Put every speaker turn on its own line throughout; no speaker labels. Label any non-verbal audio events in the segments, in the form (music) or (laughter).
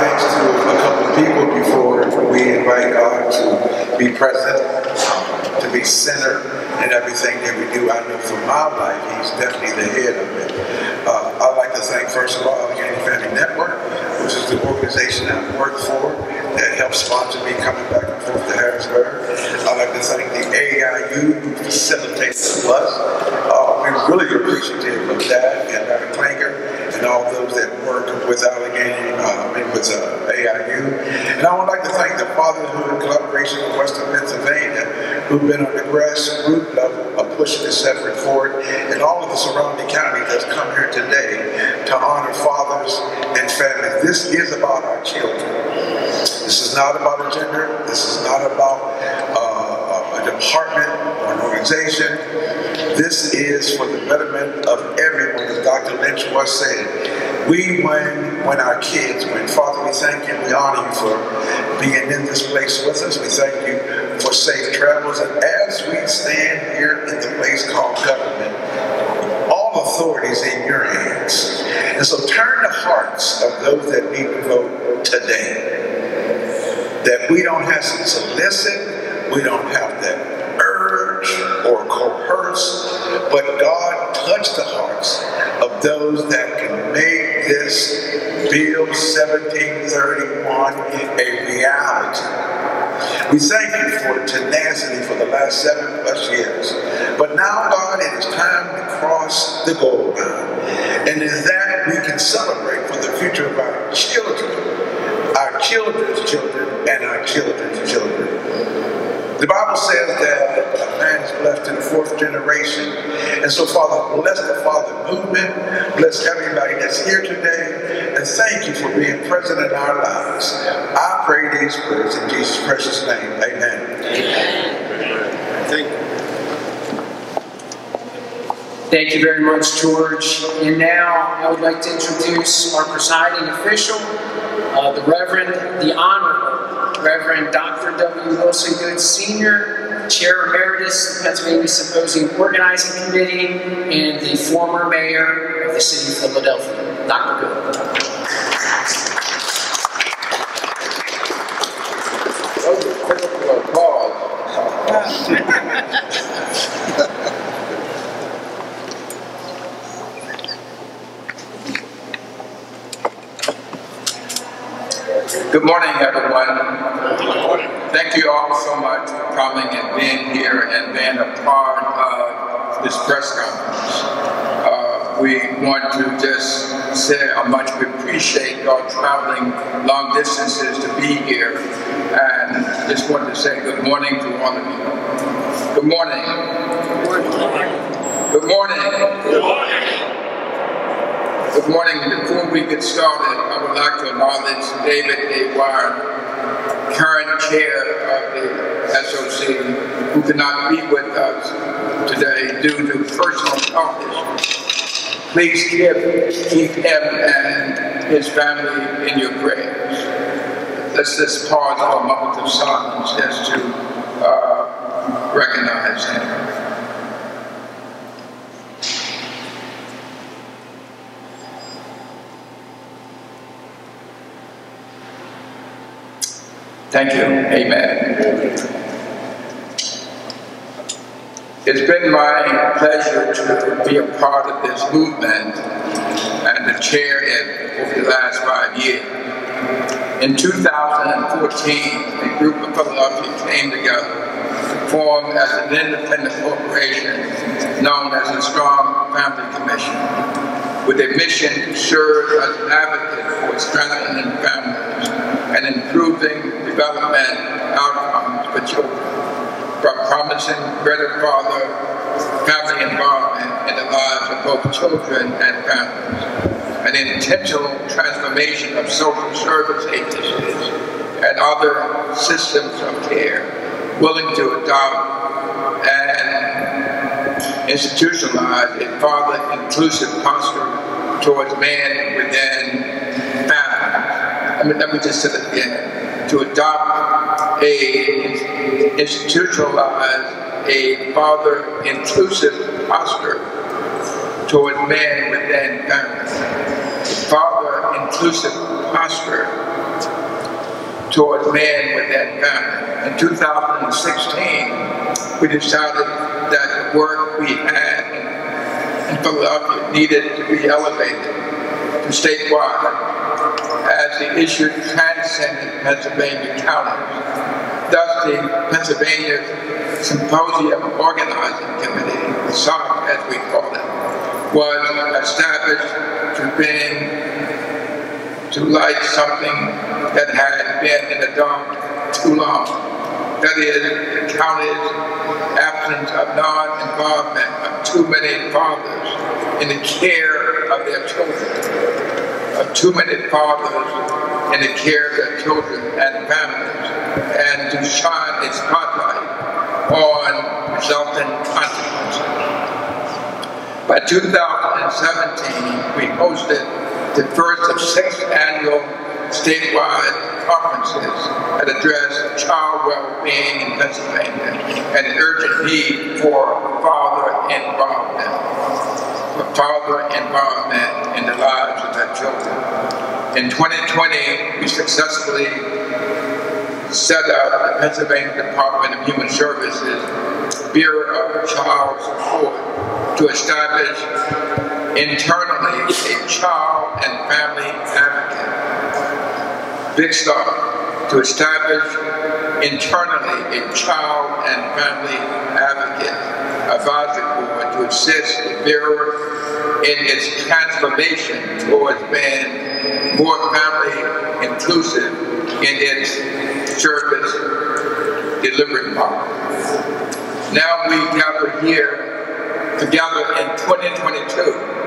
thanks to a couple of people before we invite God to be present, um, to be center in everything that we do. I know for my life, He's definitely the head of it. Uh, I'd like to thank, first of all, Allegheny Family Network, which is the organization I work for that helps sponsor me coming back and forth to Harrisburg. I'd like to thank the AIU who facilitates the bus. Uh, we're really appreciative of that and Larry Klinger and all those that work with Allegheny, uh, I with uh, AIU. And I would like to thank the Fatherhood Collaboration of Western Pennsylvania who've been on the grassroots root level of pushing this effort forward and all of the surrounding counties that's come here today to honor fathers and families. This is about our children. This is not about a gender. This is not about a department or an organization. This is for the betterment of everyone, as Dr. Lynch was saying. We win when our kids win. Father, we thank you. We honor you for being in this place with us. We thank you for safe travels. And as we stand here in the place called government, all authority is in your hands. And so turn the hearts of those that need to vote today. That we don't have to solicit, we don't have to urge or coerce, but God touch the hearts of those that can make this Bill 1731 a reality. We thank you for tenacity for the last seven plus years. But now, God, it is time to cross the goal line. And in that, we can celebrate for the future of our children, our children's children, and our children's children. The Bible says that a man is blessed in the fourth generation. And so, Father, bless the Father movement. Bless everybody that's here today. And thank you for being present in our lives. I pray these prayers in Jesus' precious name. Amen. Amen. Thank you.
Thank you very much, George. And now I would like to introduce our presiding official, uh, the Reverend, the Honorable Reverend Dr. W. Wilson Goode Sr., Chair Emeritus of the Pennsylvania Symposium Organizing Committee, and the former mayor of the city of Philadelphia, Dr. Goode. (laughs)
Good morning, everyone. Thank you all so much for coming and being here and being a part of this press conference. Uh, we want to just say how much we appreciate y'all traveling long distances to be here. And just want to say good morning to all of you. Good morning. Good morning. Good morning. Good morning. Before we get started, I would like to acknowledge David A. Warren, current chair of the SOC, who cannot be with us today due to personal health issues. Please keep, keep him and his family in your prayers. Let's just pause for a moment of silence just to uh, recognize him. Thank you. Amen. It's been my pleasure to be a part of this movement and to chair it over the last five years. In 2014, a group of Philadelphia came together to form as an independent corporation known as the Strong Family Commission, with a mission to serve as an advocate for strengthening families and improving development outcomes for children, from promising better father family involvement in the lives of both children and families, an intentional transformation of social service agencies and other systems of care, willing to adopt and institutionalize a father-inclusive posture towards man within families. I mean, let me just say that again to adopt a institutionalize uh, a father inclusive posture toward men within families. Father inclusive posture toward man with that. In 2016, we decided that the work we had in Philadelphia needed to be elevated to statewide as the issue transcended Pennsylvania counties. Thus, the Pennsylvania Symposium Organizing Committee, the SOC as we call it, was established to bring to light something that had been in the dark too long. That is, the county's absence of non-involvement of too many fathers in the care of their children, of too many fathers in the care of their children and families, and to shine a spotlight on resulting consequences. By 2017, we hosted the first of six annual statewide conferences that address child well-being in Pennsylvania and an urgent need for father involvement, father involvement in the lives of their children. In 2020, we successfully set up the Pennsylvania Department of Human Services Bureau of Child Support to establish internally a child and family advocate. Big star to establish internally a child and family advocate advisory board to assist the Bureau in its transformation towards being more family inclusive in its service delivery model. Now we gather here together in 2022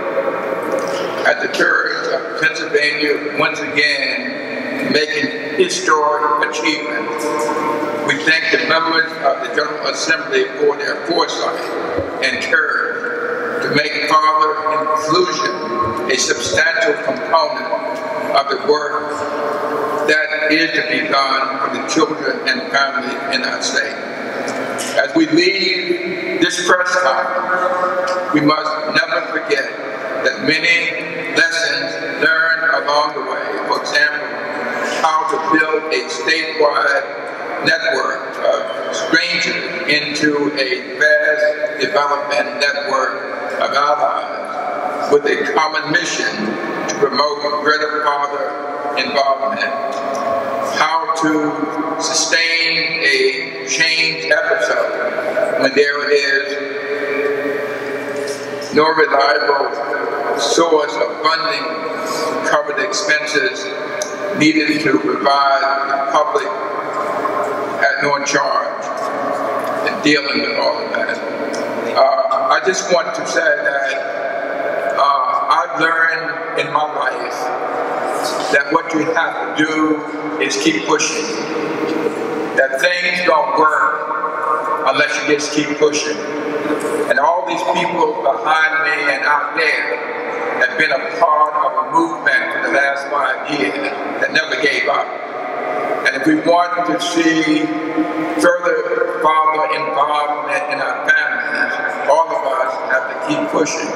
at the Church of Pennsylvania once again making historic achievement. We thank the members of the General Assembly for their foresight and courage to make father inclusion a substantial component of the work that is to be done for the children and families in our state. As we leave this press conference, we must never forget that many lessons learned along the way, for example, how to build a statewide network of strangers into a vast development network of allies with a common mission to promote greater father involvement, how to sustain a change episode when there is no reliable source of funding to cover the expenses needed to provide the public at no charge in dealing with all of that. Uh, I just want to say that uh, I've learned in my life that what you have to do is keep pushing. That things don't work unless you just keep pushing. And all these people behind me and out there have been a part of a movement for the last five years that never gave up. And if we want to see further father involvement in our families, all of us have to keep pushing.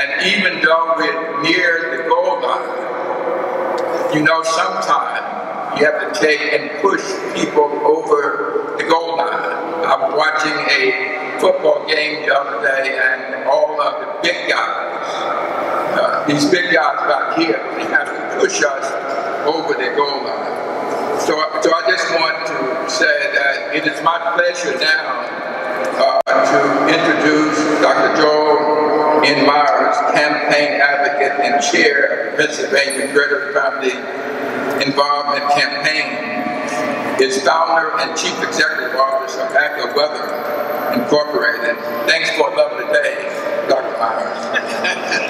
And even though we're near the goal line, you know, sometimes you have to take and push people over the goal line. I was watching a football game the other day and all of the big guys, uh, these big guys back here, they have to push us over the goal line. So, so I just want to say that it is my pleasure now uh, to introduce Dr. Joel N. Myers, campaign advocate and chair of the Pennsylvania Greater Family Involvement Campaign, is founder and chief executive officer of AccuWeather, Incorporated. Thanks for a lovely day, Dr. Myers.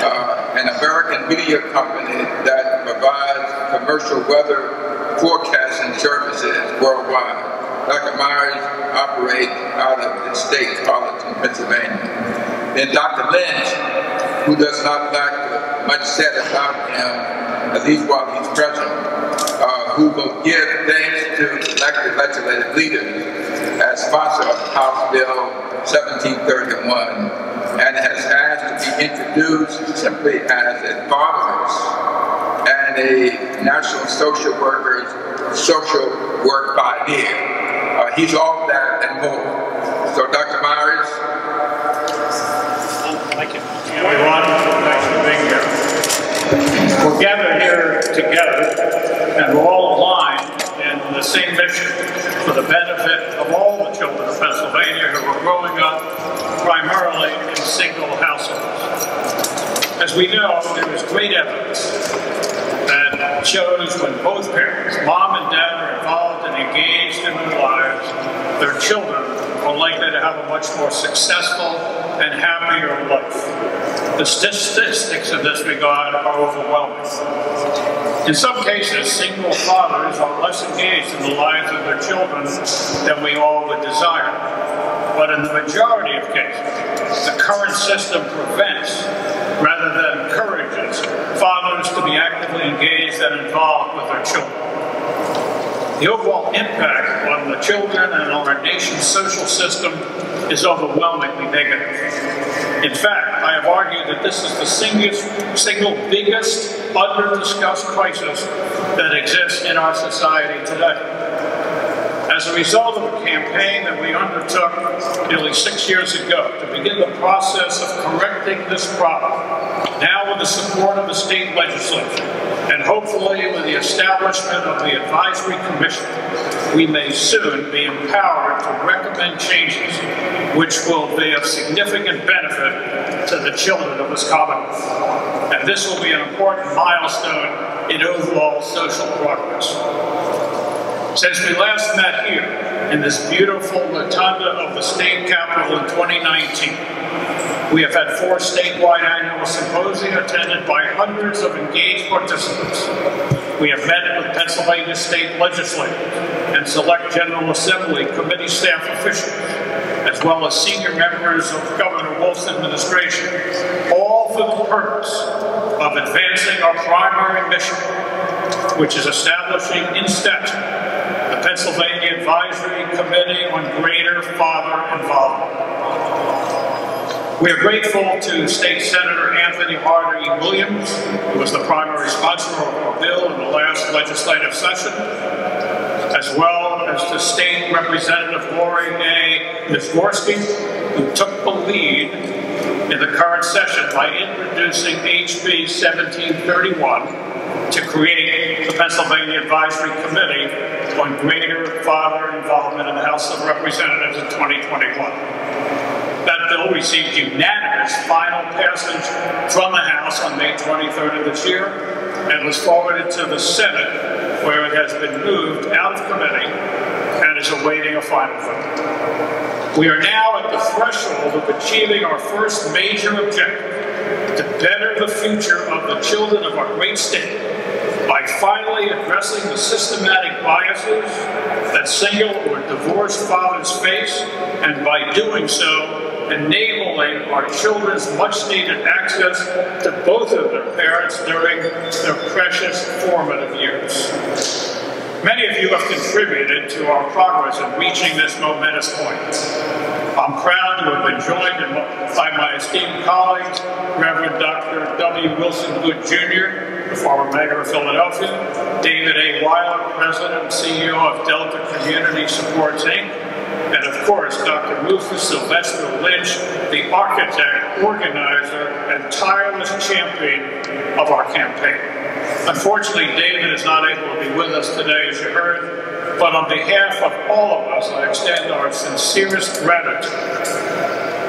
uh, an American media company that provides commercial weather forecasting services worldwide. Dr. Myers operates out of the State College in Pennsylvania. Then Dr. Lynch, who does not lack much said about him, at least while he's present, uh, who will give thanks to elected legislative leaders as sponsor of House Bill 1731 and has asked to be introduced simply as a fatherless and a National Social Workers social work pioneer. Uh, he's all that and more. So, Dr. Myers.
Thank you. Everyone, thanks for being here. We're here together and we're all aligned in the same mission for the benefit of all the children of Pennsylvania who are growing up primarily in single households. As we know, there is great evidence that shows when both parents, mom and dad, are involved and engaged in their lives, their children are likely to have a much more successful and happier life. The statistics in this regard are overwhelming. In some cases, single fathers are less engaged in the lives of their children than we all would desire. But in the majority of cases, the current system prevents rather than encourages fathers to be actively engaged and involved with their children. The overall impact on the children and on our nation's social system is overwhelmingly negative. In fact, I have argued that this is the single biggest under-discussed crisis that exists in our society today. As a result of a campaign that we undertook nearly six years ago to begin the process of correcting this problem, now with the support of the state legislature, and hopefully with the establishment of the Advisory Commission, we may soon be empowered to recommend changes which will be of significant benefit to the children of this Commonwealth. And this will be an important milestone in overall social progress. Since we last met here in this beautiful rotunda of the state capitol in 2019, we have had four statewide annual symposia attended by hundreds of engaged participants. We have met with Pennsylvania state legislators and select General Assembly committee staff officials, as well as senior members of Governor Wolf's administration, all for the purpose of advancing our primary mission, which is establishing in statute Pennsylvania Advisory Committee on Greater Father Involvement. We are grateful to State Senator Anthony Hardy Williams, who was the primary sponsor of our bill in the last legislative session, as well as to State Representative Lori A. Mizgorski, who took the lead in the current session by introducing HB 1731 to create the Pennsylvania Advisory Committee on greater father involvement in the House of Representatives in 2021. That bill received unanimous final passage from the House on May 23rd of this year and was forwarded to the Senate where it has been moved out of committee and is awaiting a final vote. We are now at the threshold of achieving our first major objective to better the future of the children of our great state by finally addressing the systematic biases that single or divorced fathers face, and by doing so, enabling our children's much needed access to both of their parents during their precious formative years. Many of you have contributed to our progress in reaching this momentous point. I'm proud to have been joined by my esteemed colleagues, Reverend Dr. W. Wilson Goode Jr., the former mayor of Philadelphia, David A. Weiler, President and CEO of Delta Community Supports, Inc., and of course, Dr. Rufus Sylvester Lynch, the architect, organizer, and tireless champion of our campaign. Unfortunately, David is not able to be with us today, as you heard, but on behalf of all of us, I extend our sincerest gratitude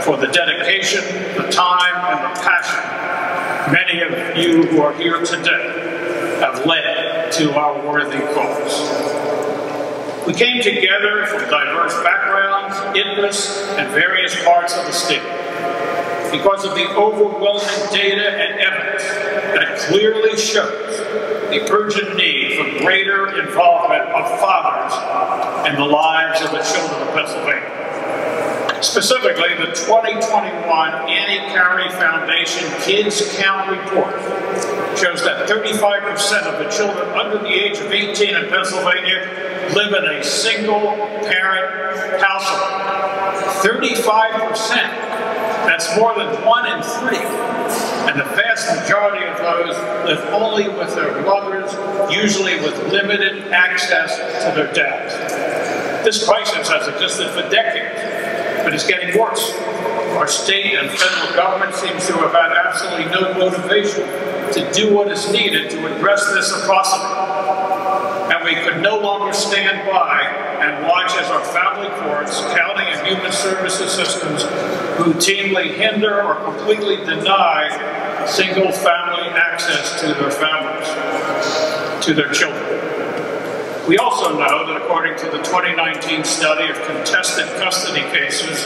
for the dedication, the time, and the passion many of you who are here today have led to our worthy cause. We came together from diverse backgrounds, interests, and various parts of the state because of the overwhelming data and evidence that clearly shows the urgent need for greater involvement of fathers in the lives of the children of Pennsylvania. Specifically, the 2021 Annie Carey Foundation Kids Count Report shows that 35% of the children under the age of 18 in Pennsylvania live in a single parent household. 35%. That's more than one in three. And the vast majority of those live only with their mothers, usually with limited access to their dads. This crisis has existed for decades, but it's getting worse. Our state and federal government seems to have had absolutely no motivation to do what is needed to address this atrocity and we could no longer stand by and watch as our family courts, county and human services systems routinely hinder or completely deny single family access to their families, to their children. We also know that according to the 2019 study of contested custody cases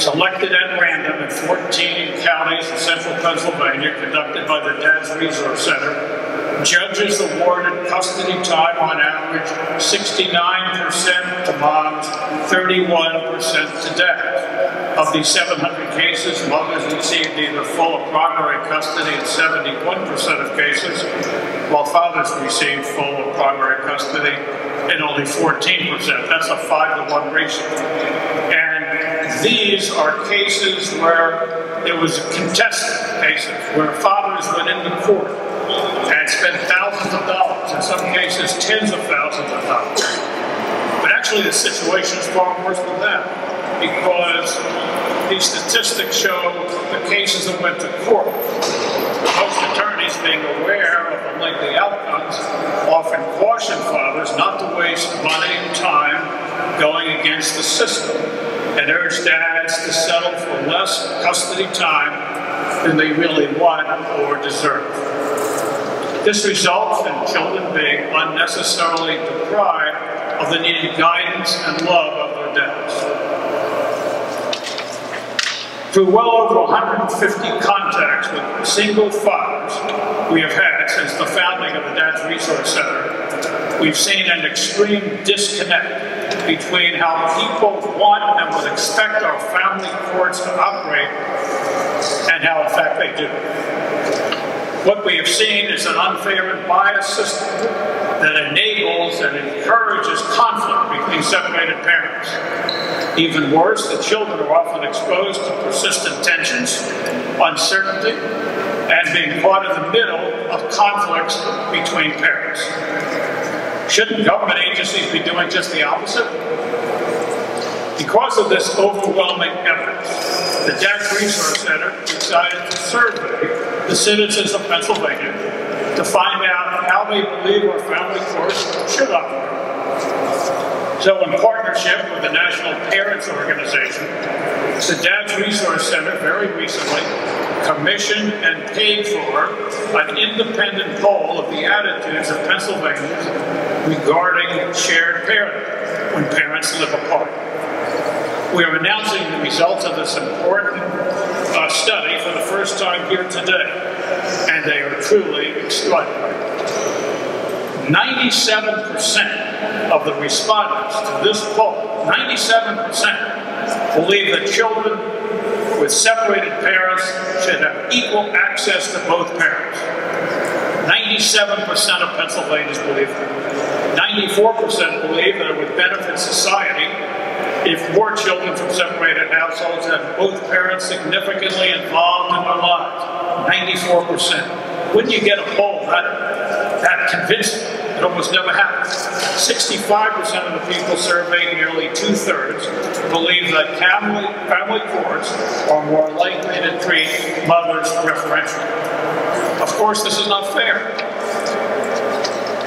selected at random in 14 counties in central Pennsylvania conducted by the Dad's Resource Center, Judges awarded custody time on average 69% to moms, 31% to dads. Of these 700 cases, mothers received either full or primary custody in 71% of cases, while fathers received full or primary custody in only 14%. That's a 5 to 1 ratio. And these are cases where it was contested cases, where fathers went into court and spend thousands of dollars, in some cases tens of thousands of dollars. But actually the situation is far worse than that because these statistics show the cases that went to court. Most attorneys being aware of the likely outcomes often caution fathers not to waste money and time going against the system and urge dads to settle for less custody time than they really want or deserve. This results in children being unnecessarily deprived of the needed guidance and love of their dads. Through well over 150 contacts with single fathers we have had since the founding of the Dad's Resource Center, we've seen an extreme disconnect between how people want and would expect our family courts to operate and how in fact they do. What we have seen is an unfair and biased system that enables and encourages conflict between separated parents. Even worse, the children are often exposed to persistent tensions, uncertainty, and being caught in the middle of conflicts between parents. Shouldn't government agencies be doing just the opposite? Because of this overwhelming evidence, the Dad's Resource Center decided to survey the citizens of Pennsylvania to find out how they believe our family courts should operate. So in partnership with the National Parents Organization, the Dad's Resource Center very recently commissioned and paid for an independent poll of the attitudes of Pennsylvanians regarding shared parenting when parents live apart. We are announcing the results of this important uh, study first time here today, and they are truly extraordinary. 97% of the respondents to this poll, 97% believe that children with separated parents should have equal access to both parents. 97% of Pennsylvanians believe that. 94% believe that it would benefit society if more children from separated households have both parents significantly involved in their lives, 94%. Wouldn't you get a poll that, that convincing? It almost never happens. 65% of the people surveyed, nearly two-thirds, believe that family, family courts are more likely to treat mothers preferentially. Of course, this is not fair.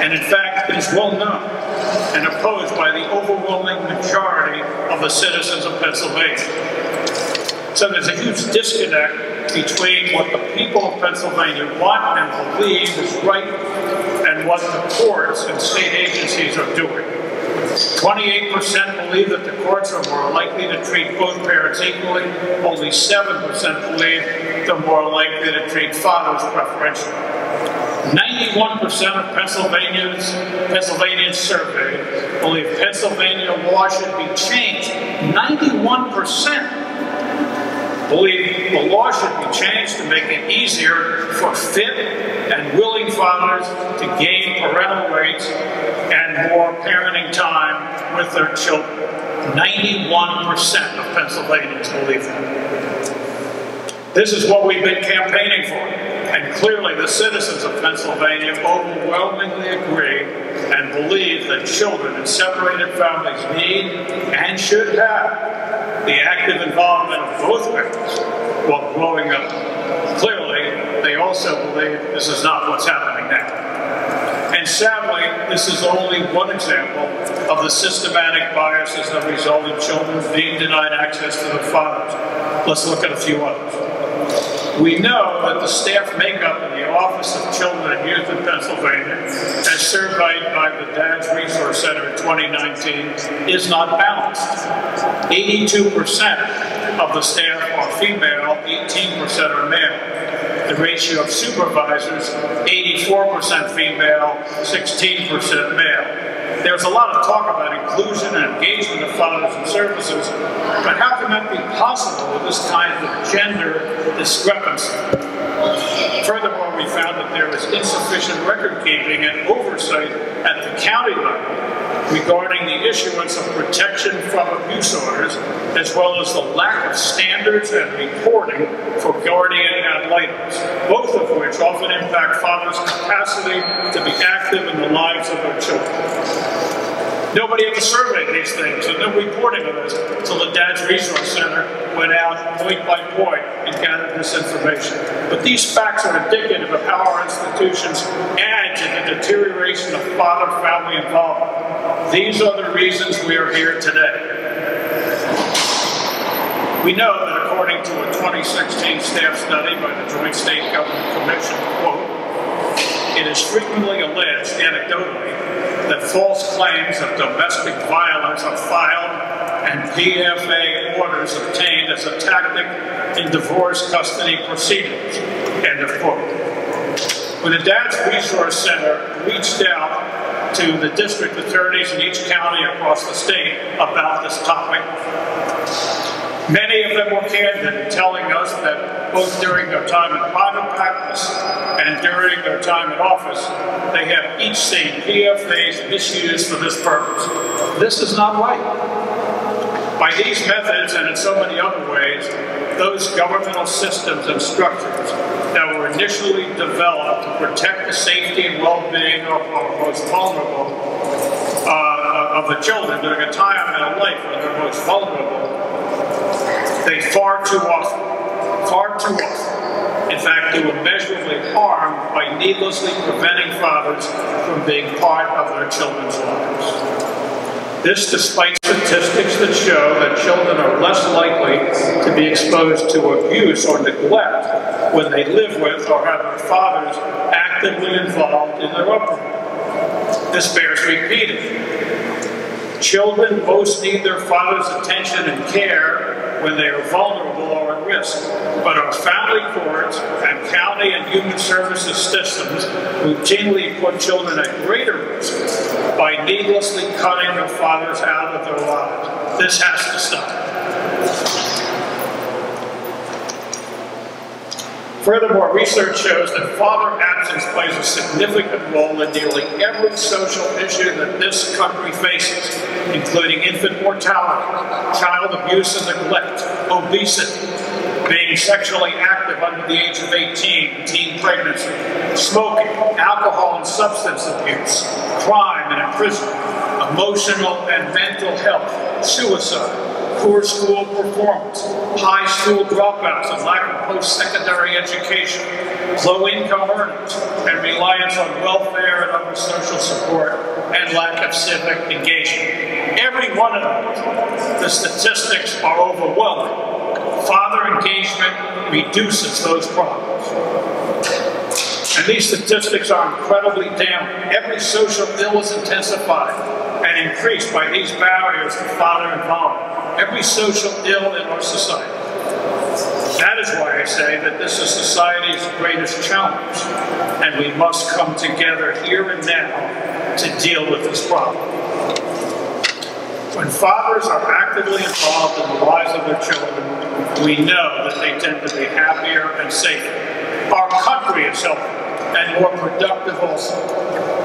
And in fact, it is well known and opposed by the overwhelming majority of the citizens of Pennsylvania. So there's a huge disconnect between what the people of Pennsylvania want and believe is right and what the courts and state agencies are doing. 28% believe that the courts are more likely to treat both parents equally. Only 7% believe they're more likely to treat fathers preferentially. 91% of Pennsylvanians, Pennsylvanians surveyed believe Pennsylvania law should be changed. 91% believe the law should be changed to make it easier for fit and willing fathers to gain parental rights and more parenting time with their children. 91% of Pennsylvanians believe that. This is what we've been campaigning for. And clearly the citizens of Pennsylvania overwhelmingly agree and believe that children in separated families need and should have the active involvement of both parents while growing up. Clearly, they also believe this is not what's happening now. And sadly, this is only one example of the systematic biases that result in children being denied access to their fathers. Let's look at a few others. We know that the staff makeup in the Office of Children and Youth in Pennsylvania, as surveyed by the Dad's Resource Center in 2019, is not balanced. 82% of the staff are female, 18% are male. The ratio of supervisors, 84% female, 16% male. There's a lot of talk about inclusion and engagement of fathers and services, but how can that be possible with this kind of gender discrepancy? Furthermore, we found that there is insufficient record keeping and oversight at the county level regarding the issuance of protection from abuse orders, as well as the lack of standards and reporting for guardian ad litem, both of which often impact fathers' capacity to be active in the lives of their children. Nobody ever surveyed these things, and no reporting of this until the Dad's Resource Center went out point by point and gathered this information. But these facts are indicative of how our institutions add to the deterioration of father-family involvement. These are the reasons we are here today. We know that according to a 2016 staff study by the Joint State Government Commission, quote, it is frequently alleged anecdotally that false claims of domestic violence are filed and PFA orders obtained as a tactic in divorce custody proceedings. End of quote. When the Dad's Resource Center reached out to the district attorneys in each county across the state about this topic, Many of them were candid in telling us that both during their time in private practice and during their time in office, they have each seen PFAs misused for this purpose. This is not right. By these methods and in so many other ways, those governmental systems and structures that were initially developed to protect the safety and well-being of our most vulnerable uh, of the children during a time in their life when they're most vulnerable they far too often, far too often, in fact, do immeasurably harm by needlessly preventing fathers from being part of their children's lives. This despite statistics that show that children are less likely to be exposed to abuse or neglect when they live with or have their fathers actively involved in their upbringing. This bears repeating. Children most need their father's attention and care when they are vulnerable or at risk, but our family courts and county and human services systems routinely put children at greater risk by needlessly cutting their fathers out of their lives. This has to stop. Furthermore, research shows that father absence plays a significant role in nearly every social issue that this country faces, including infant mortality, child abuse and neglect, obesity, being sexually active under the age of 18, teen pregnancy, smoking, alcohol and substance abuse, crime and imprisonment, emotional and mental health, suicide, poor school performance, high school dropouts and lack of post-secondary education, low income earnings, and reliance on welfare and other social support, and lack of civic engagement. Every one of them, the statistics are overwhelming. Father engagement reduces those problems. And these statistics are incredibly damning. Every social ill is intensified and increased by these barriers to father involvement every social ill in our society. That is why I say that this is society's greatest challenge, and we must come together here and now to deal with this problem. When fathers are actively involved in the lives of their children, we know that they tend to be happier and safer. Our country is healthier and more productive also.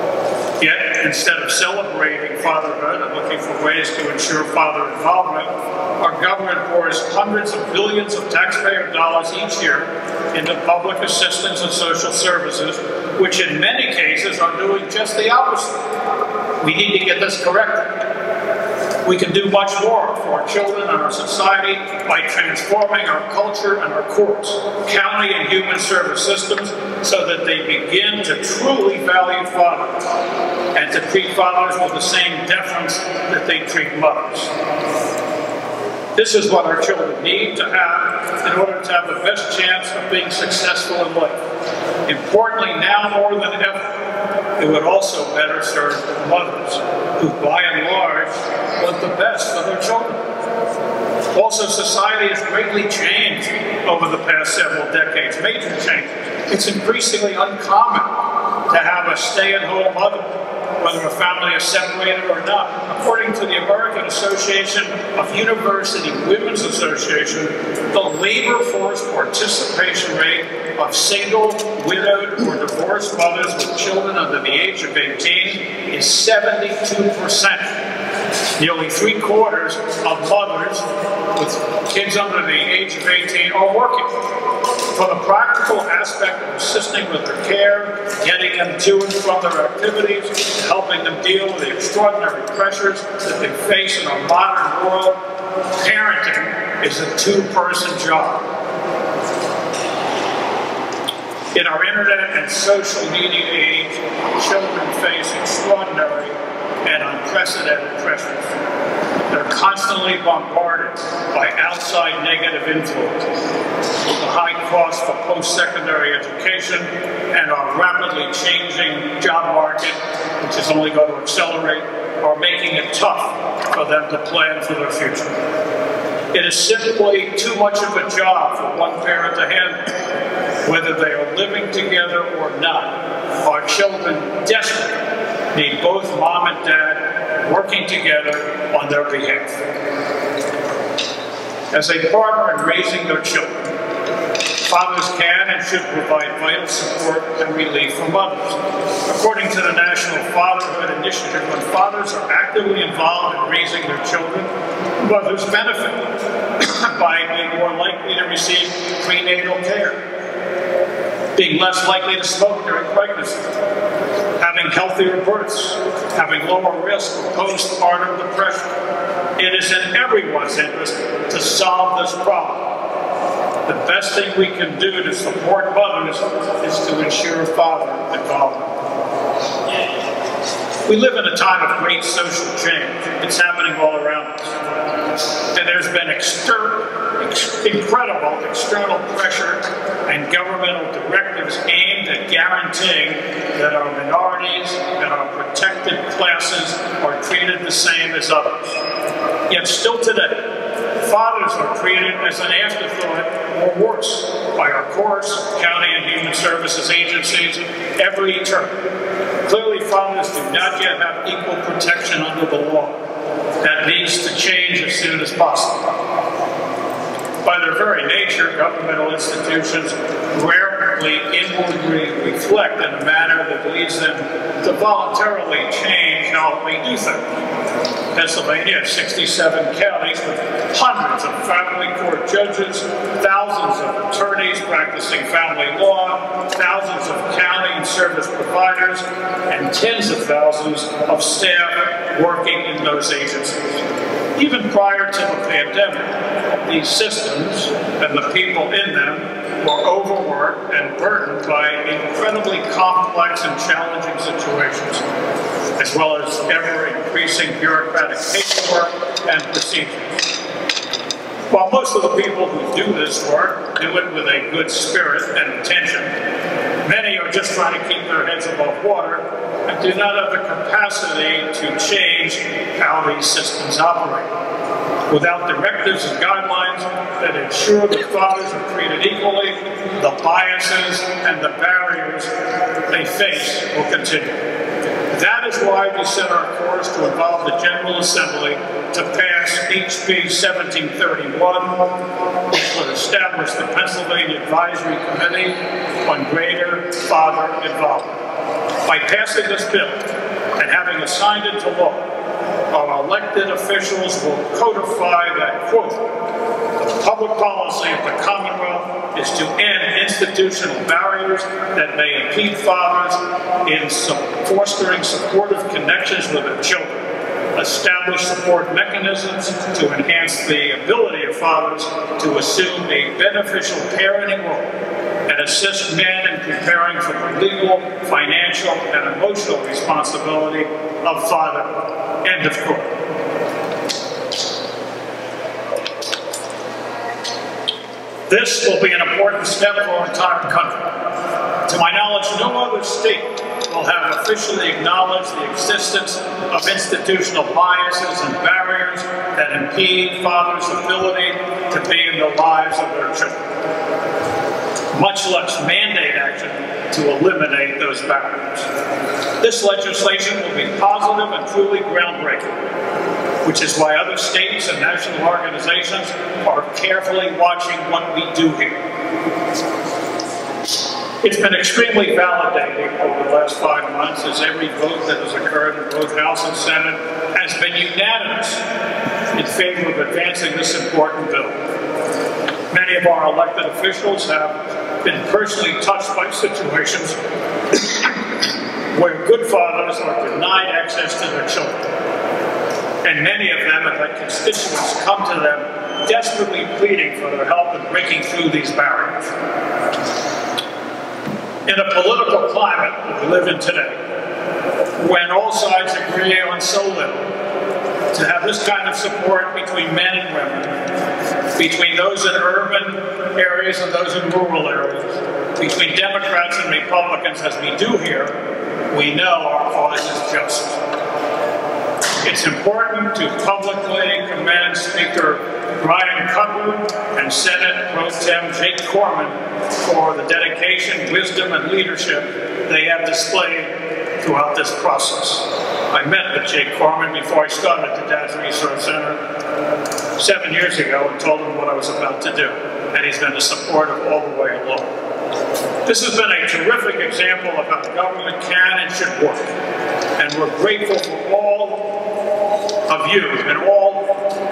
Instead of celebrating fatherhood and looking for ways to ensure father involvement, our government pours hundreds of billions of taxpayer dollars each year into public assistance and social services, which in many cases are doing just the opposite. We need to get this corrected. We can do much more for our children and our society by transforming our culture and our courts, county and human service systems so that they begin to truly value fathers and to treat fathers with the same deference that they treat mothers. This is what our children need to have in order to have the best chance of being successful in life. Importantly, now more than ever, it would also better serve the mothers who, by and large, want the best for their children. Also, society has greatly changed over the past several decades, major changes. It's increasingly uncommon to have a stay-at-home mother whether a family is separated or not. According to the American Association of University Women's Association, the labor force participation rate of single, widowed, or divorced mothers with children under the age of 18 is 72%. Nearly three quarters of mothers with kids under the age of 18 are working. For the practical aspect of assisting with their care, getting them to and from their activities, helping them deal with the extraordinary pressures that they face in our modern world, parenting is a two-person job. In our internet and social media age, children face extraordinary and unprecedented pressures. They're constantly bombarded by outside negative influences. The high cost for post-secondary education and our rapidly changing job market, which is only going to accelerate, are making it tough for them to plan for their future. It is simply too much of a job for one parent to handle, whether they are living together or not. Our children desperately need both mom and dad working together on their behalf. As a partner in raising their children, fathers can and should provide vital support and relief for mothers. According to the National Fatherhood Initiative, when fathers are actively involved in raising their children, mothers benefit (coughs) by being more likely to receive prenatal care, being less likely to smoke during pregnancy, having healthier births, having lower risk of postpartum depression. It is in everyone's interest to solve this problem. The best thing we can do to support mothers is to ensure father involvement. We live in a time of great social change. It's happening all around us. And there's been exter ex incredible external pressure and governmental directives aimed at guaranteeing that our minorities and our protected classes are treated the same as others. Yet still today, fathers are treated as an afterthought or worse by our courts, county and human services agencies every term. Clearly, fathers do not yet have equal protection under the law. That needs to change as soon as possible. By their very nature, governmental institutions rarely inwardly reflect in a manner that leads them to voluntarily change how they do things. Pennsylvania has 67 counties with hundreds of family court judges, thousands of attorneys practicing family law, thousands of county service providers, and tens of thousands of staff working in those agencies. Even prior to the pandemic, these systems and the people in them were overworked and burdened by incredibly complex and challenging situations, as well as ever-increasing bureaucratic paperwork and procedures. While most of the people who do this work do it with a good spirit and intention, many are just trying to keep their heads above water and do not have the capacity to change how these systems operate. without directives and guidelines that ensure that fathers are treated equally, the biases and the barriers they face will continue. That is why we set our course to involve the General Assembly to pass HB 1731, which establish the Pennsylvania Advisory Committee on Greater Father Involvement. By passing this bill and having assigned it to law, our elected officials will codify that quote. The public policy of the Commonwealth is to end institutional barriers that may impede fathers in fostering supportive connections with their children establish support mechanisms to enhance the ability of fathers to assume a beneficial parenting role and assist men in preparing for the legal, financial, and emotional responsibility of father. End of quote. This will be an important step for our entire country. To my knowledge, no other state will have officially acknowledged the existence of institutional biases and barriers that impede fathers' ability to be in the lives of their children, much less mandate action to eliminate those barriers. This legislation will be positive and truly groundbreaking, which is why other states and national organizations are carefully watching what we do here. It's been extremely validating over the last five months as every vote that has occurred in both House and Senate has been unanimous in favor of advancing this important bill. Many of our elected officials have been personally touched by situations where good fathers are denied access to their children. And many of them have had constituents come to them desperately pleading for their help in breaking through these barriers in a political climate that we live in today, when all sides agree on so little, to have this kind of support between men and women, between those in urban areas and those in rural areas, between Democrats and Republicans as we do here, we know our cause is just. It's important to publicly commend Speaker Ryan Cutler and Senate Pro Tem Jake Corman for the dedication, wisdom, and leadership they have displayed throughout this process. I met with Jake Corman before I started the Dad's Resource Center seven years ago and told him what I was about to do, and he's been a supportive all the way along. This has been a terrific example of how government can and should work, and we're grateful for all of you and all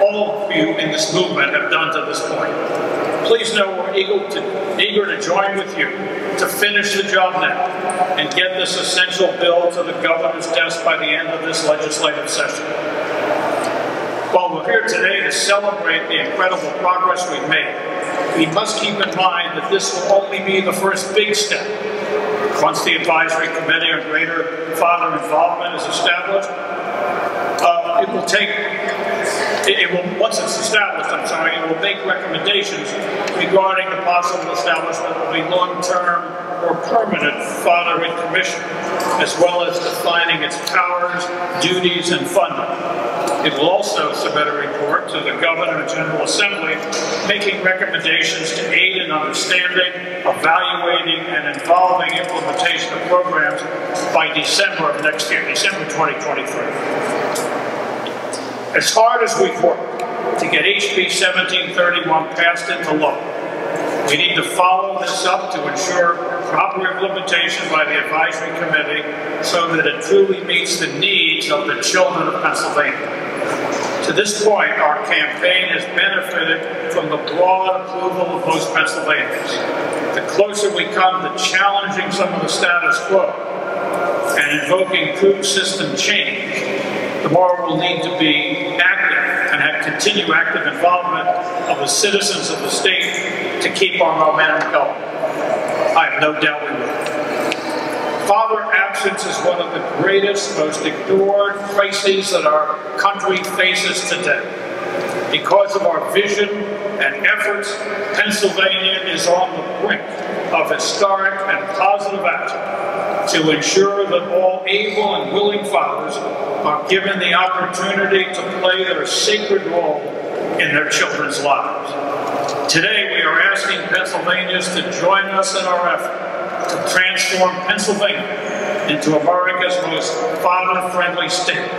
all of you in this movement have done to this point. Please know we're eager to, eager to join with you to finish the job now and get this essential bill to the governor's desk by the end of this legislative session. While we're here today to celebrate the incredible progress we've made, we must keep in mind that this will only be the first big step. Once the Advisory Committee on Greater Father Involvement is established, uh, it will take it, it, will, once it's established, I'm sorry, it will make recommendations regarding the possible establishment of a long-term or permanent fathering commission, as well as defining its powers, duties, and funding. It will also submit a report to the Governor and General Assembly, making recommendations to aid in understanding, evaluating, and involving implementation of programs by December of next year, December 2023. As hard as we've worked to get HB 1731 passed into law, we need to follow this up to ensure proper implementation by the advisory committee so that it truly meets the needs of the children of Pennsylvania. To this point, our campaign has benefited from the broad approval of most Pennsylvanians. The closer we come to challenging some of the status quo and invoking true system change, the more will need to be active and have continue active involvement of the citizens of the state to keep our momentum going. I have no doubt we will. Father absence is one of the greatest, most ignored crises that our country faces today. Because of our vision and efforts, Pennsylvania is on the brink of historic and positive action to ensure that all able and willing fathers are given the opportunity to play their sacred role in their children's lives. Today, we are asking Pennsylvanians to join us in our effort to transform Pennsylvania into America's most father-friendly state.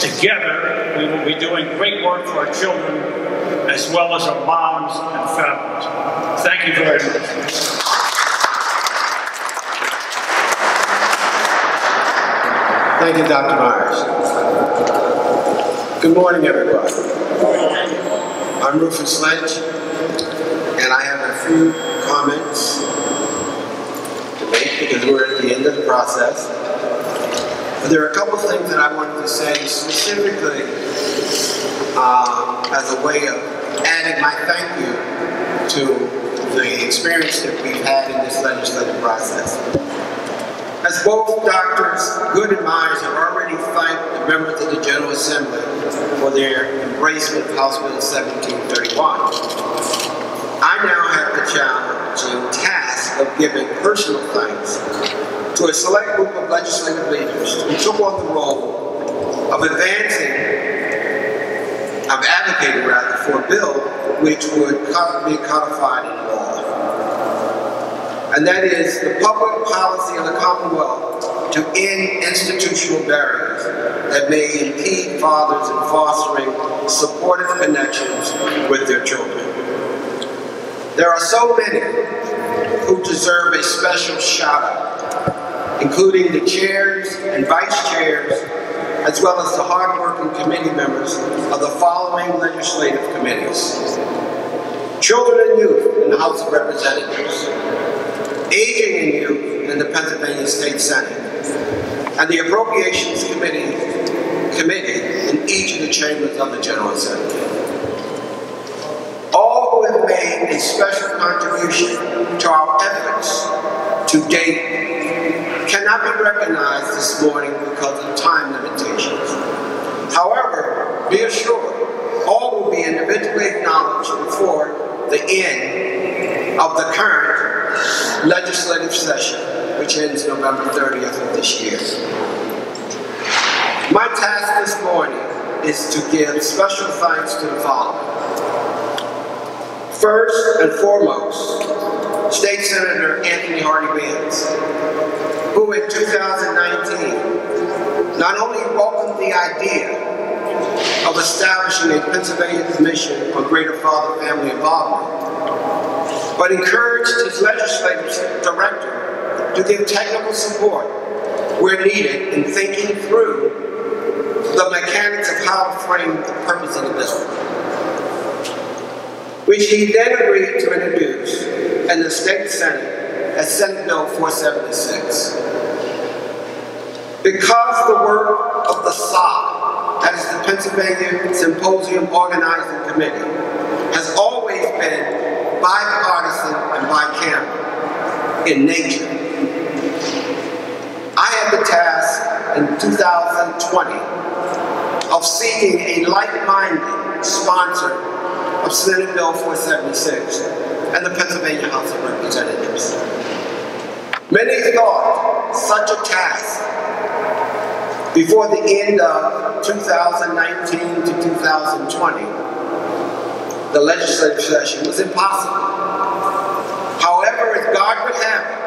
Together, we will be doing great work for our children as well as our moms and families. Thank you very much.
Thank you, Dr. Meyers. Good morning, everybody. I'm Rufus Lynch, and I have a few comments to make because we're at the end of the process. But there are a couple things that I wanted to say specifically uh, as a way of adding my thank you to the experience that we've had in this legislative process. As both Doctors Goode and Meyers have already thanked the members of the General Assembly for their embracement of House Bill 1731, I now have the challenging task of giving personal thanks to a select group of legislative leaders who took on the role of advancing, of advocating rather, for a bill which would be codified in law and that is the public policy of the Commonwealth to end institutional barriers that may impede fathers in fostering supportive connections with their children. There are so many who deserve a special shout out, including the chairs and vice chairs, as well as the hardworking committee members of the following legislative committees. Children and Youth in the House of Representatives, Aging and Youth in the Pennsylvania State Senate, and the Appropriations Committee, Committee in each of the chambers of the General Assembly. All who have made a special contribution to our efforts to date cannot be recognized this morning because of time limitations. However, be assured, all will be individually acknowledged before the end of the current legislative session, which ends November 30th of this year. My task this morning is to give special thanks to the following. First and foremost, State Senator Anthony Hardy Vance, who in 2019 not only welcomed the idea of establishing a Pennsylvania Commission on Greater Father-Family Involvement, but encouraged his legislative director to give technical support where needed in thinking through the mechanics of how to frame the purpose of the bill, which he then agreed to introduce in the state senate as Senate Bill 476. Because the work of the SOC, that is the Pennsylvania Symposium Organizing Committee, has always been bipartisan and bicameral in nature. I had the task in 2020 of seeking a like-minded sponsor of Senate Bill 476 and the Pennsylvania House of Representatives. Many thought such a task before the end of 2019 to 2020 the legislative session was impossible. However, as God would have it,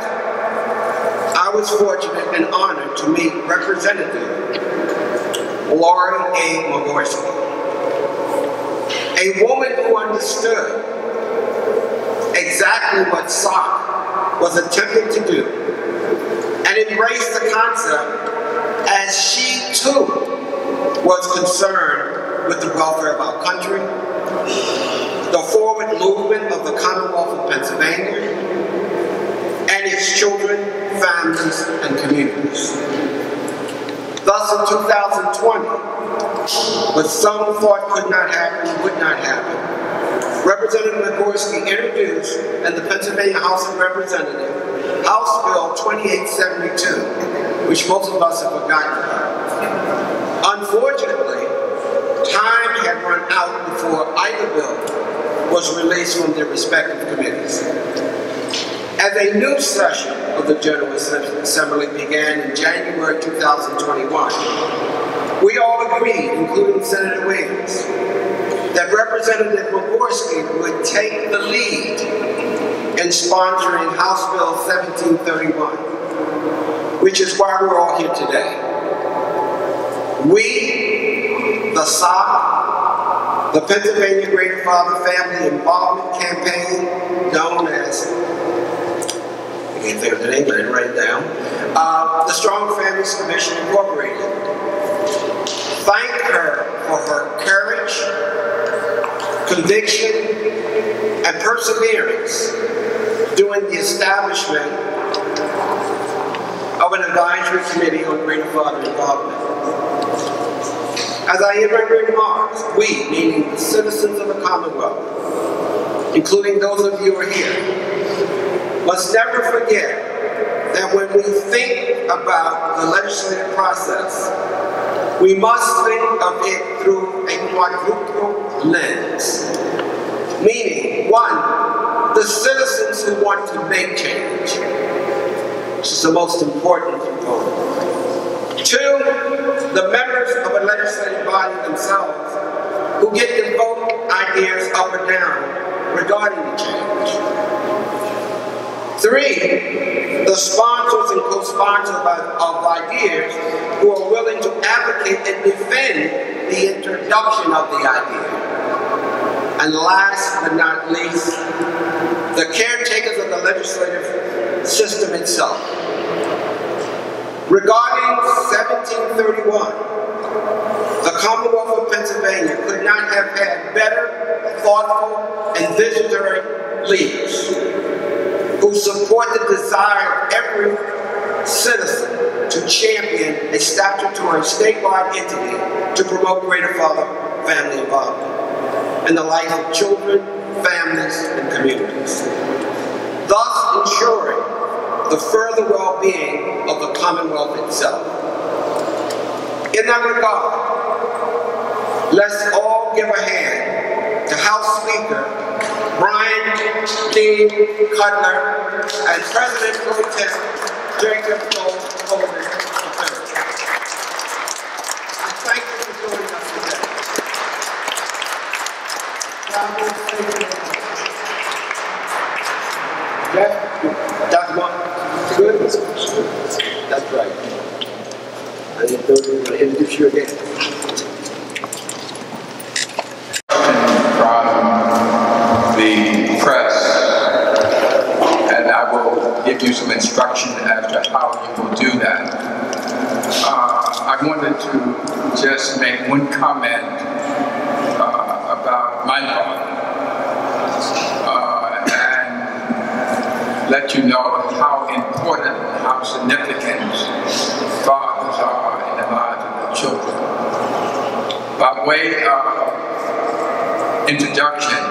I was fortunate and honored to meet Representative Lori A. Mizgorski, a woman who understood exactly what SOC was attempting to do and embraced the concept as she too was concerned with the welfare of our country the forward movement of the Commonwealth of Pennsylvania and its children, families, and communities. Thus, in 2020, what some thought could not happen would not happen, Representative Mizgorski introduced in the Pennsylvania House of Representatives House Bill 2872, which most of us have forgotten about. Unfortunately, time had run out before either bill was released from their respective committees. As a new session of the General Assembly began in January 2021, we all agreed, including Senator Williams, that Representative Mizgorski would take the lead in sponsoring House Bill 1731, which is why we're all here today. We, the the Pennsylvania Greater Father Family Involvement Campaign, known as, I can't think of the name, I didn't write it down, uh, the Strong Families Commission Incorporated. Thank her for her courage, conviction, and perseverance during the establishment of an advisory committee on Greater Father involvement. As I end my remarks, we, meaning the citizens of the Commonwealth, including those of you who are here, must never forget that when we think about the legislative process, we must think of it through a quadruple lens. Meaning, one, the citizens who want to make change, which is the most important component. Two, the members of a legislative body themselves who get to vote ideas up or down regarding the change. Three, the sponsors and co-sponsors of ideas who are willing to advocate and defend the introduction of the idea. And last but not least, the caretakers of the legislative system itself. Regarding 1731, the Commonwealth of Pennsylvania could not have had better, thoughtful, and visionary leaders who support the desire of every citizen to champion a statutory statewide entity to promote greater father family involvement in the life of children, families, and communities, thus ensuring the further well-being of the Commonwealth itself. In that regard, let's all give a hand to House Speaker Bryan D. Cutler and President Pro Tem Jacob Corman III. I thank you for joining us today. God bless you. Jeff, Dr. Martin, good? That's right. I didn't know you were going to introduce you again.
from the press, and I will give you some instruction as to how you will do that. Uh, I wanted to just make one comment uh, about my father uh, and let you know how important, how significant fathers are in the lives of their children. By way of introduction,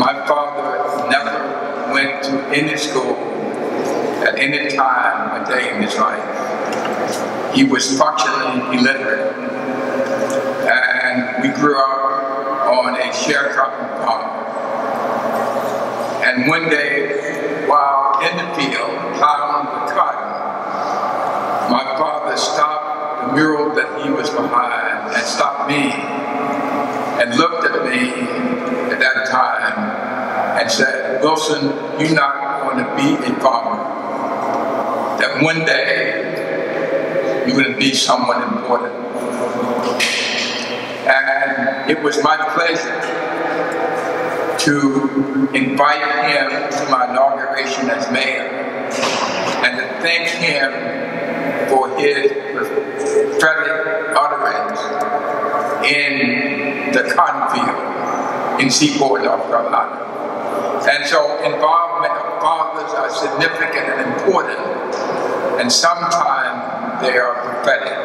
my father never went to any school at any time a day in his life. He was functionally illiterate. And we grew up on a sharecropping farm. And one day, while in the field plowing the cotton, my father stopped the mural that he was behind and stopped me and looked at me at that time and said, Wilson, you're not going to be a farmer. That one day you're going to be someone important. And it was my pleasure to invite him to my inauguration as mayor and to thank him for his prophetic utterance in the cotton in Seaboard, North Carolina. And so involvement of fathers are significant and important, and sometimes they are prophetic.